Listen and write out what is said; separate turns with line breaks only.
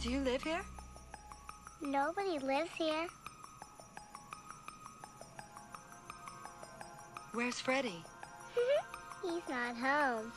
Do you live here?
Nobody lives here.
Where's Freddy?
He's not home.